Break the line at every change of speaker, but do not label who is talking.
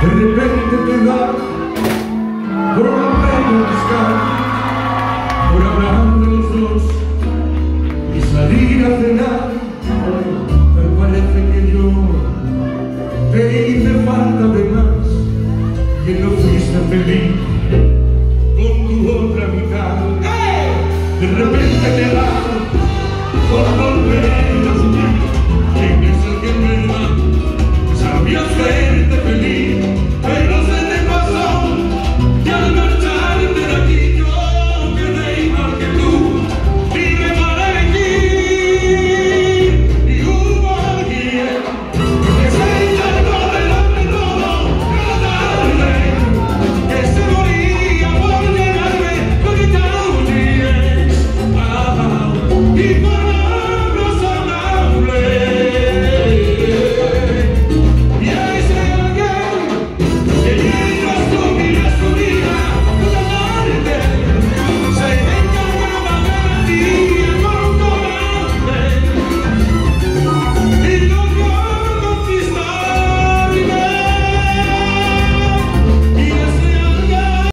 De repente te da por la pena buscar, por hablar de los dos y salir a cenar. Me parece que yo te hice falta de más, que no fuiste feliz con tu otra mitad. ¡Eh! De repente te da.